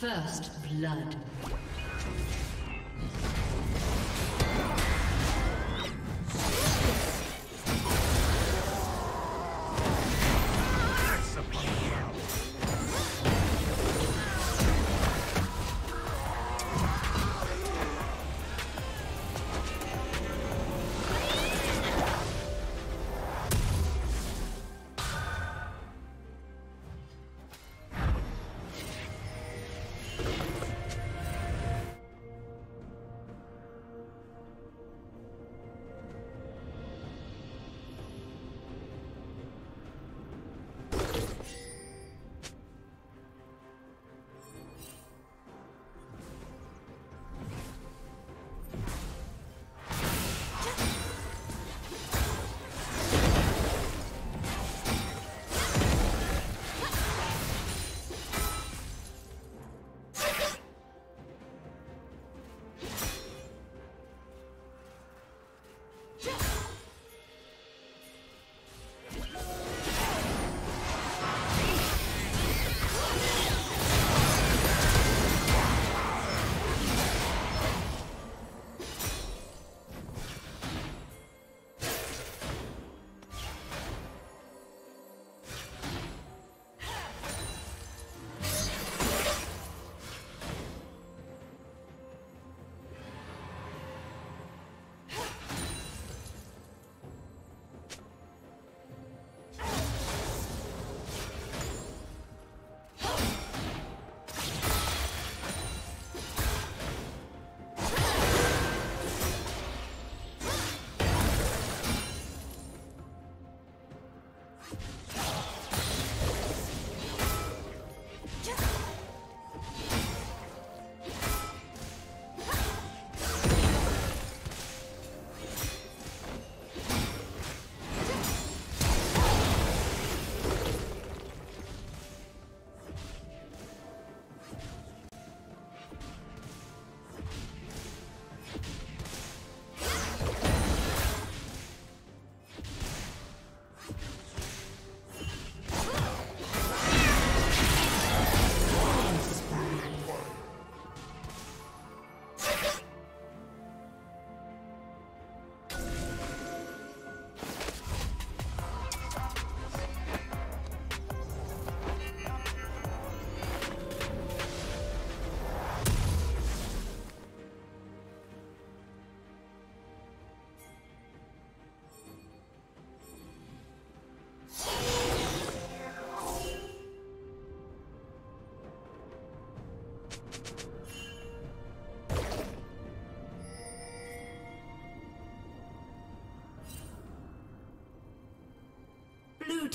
First blood.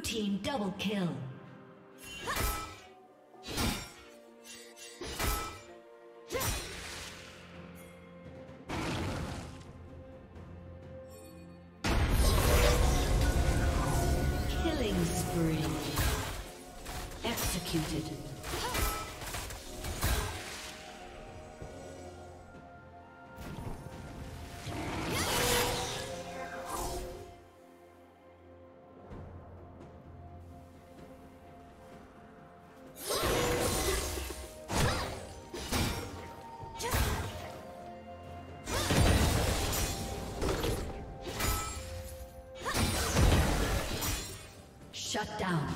Blue team double kill. Killing spree. Executed. Shut down.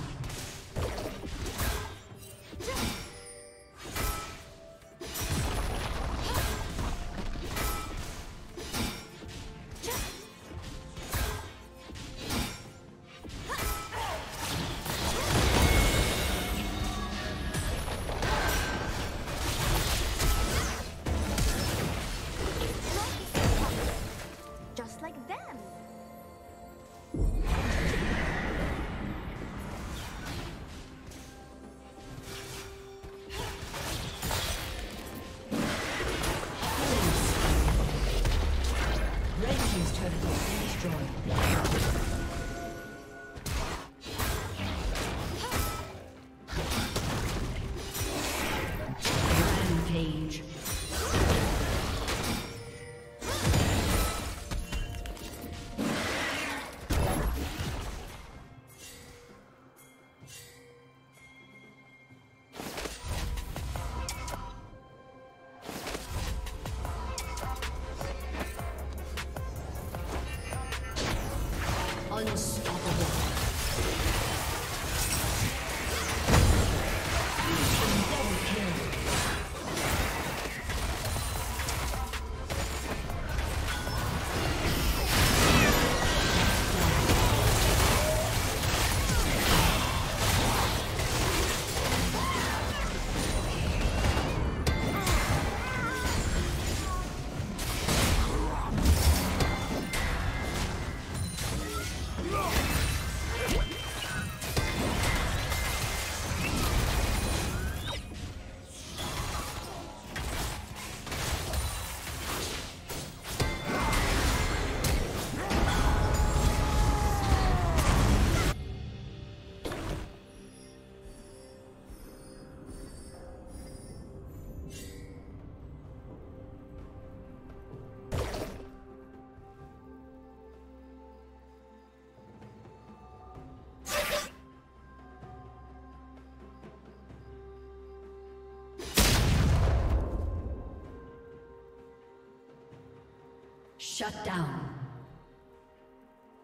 Shut down.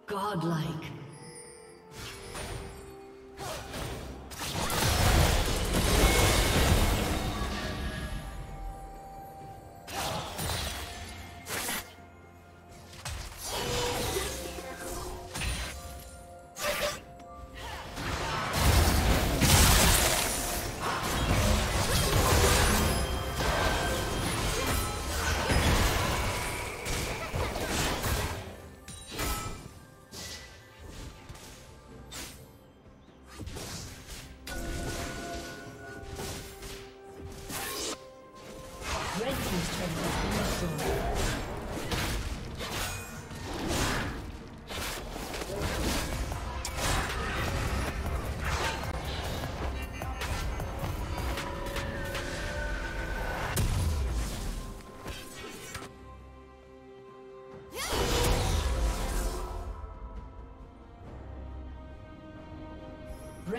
Godlike.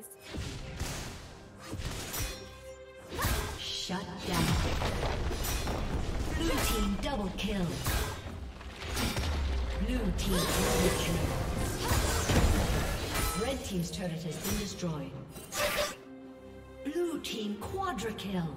Eyes. Shut down. Blue team double kill. Blue team double kill. Red team's turret has been destroyed. Blue team quadra kill.